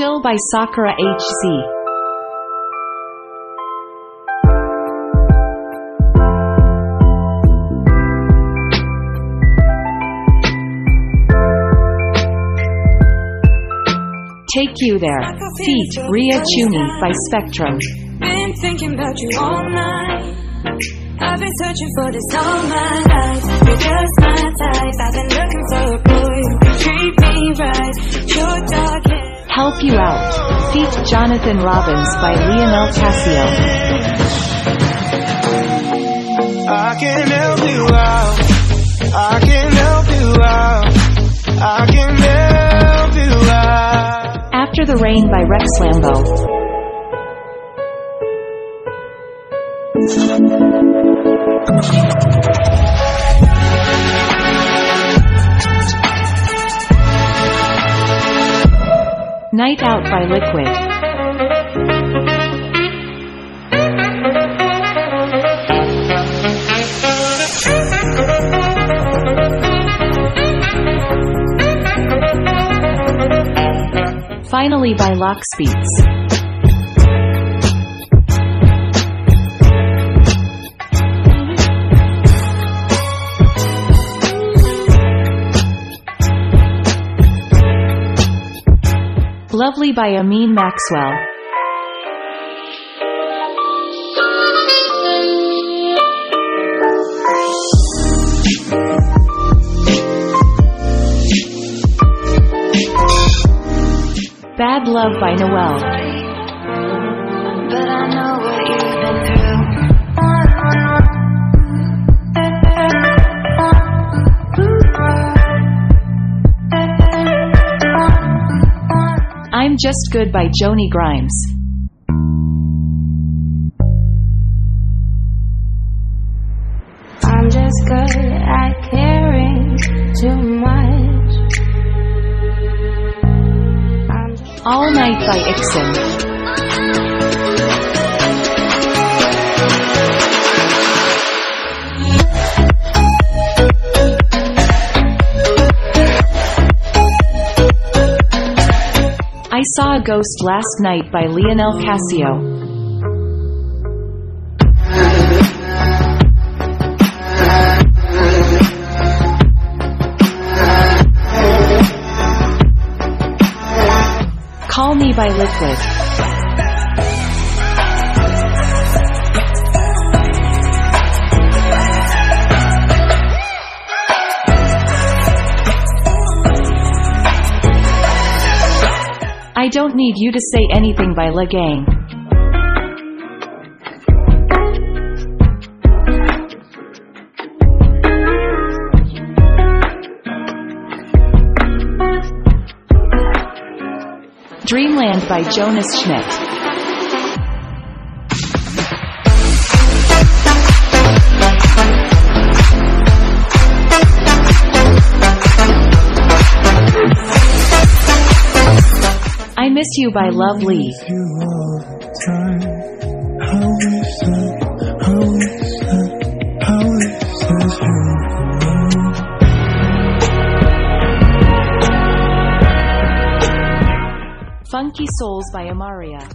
Chill by Sakura HC. Take You There. Feat. Ria Choony by Spectrum. Been thinking about you all night. I've been searching for this all my life. You're just my type. I've been looking for Help You Out. Feat. Jonathan Robbins by Leonell Cassio. I can help you out. I can help you out. I can help you out. After the Rain by Rexlambo. Night Out by LiQWYD. Finally by Lock Lovely by Amine Maxwell. Bad Love by Noel. I'm Just Good by Joni Grimes. I'm just good at caring too much. All Night by Ikson. Saw a Ghost Last Night by Leonell Cassio. Call Me by LiQWYD. I don't Need You to Say Anything by La Gang. Dreamland by Jonas Schmidt. That, I wish that you Funky Souls by Amaria.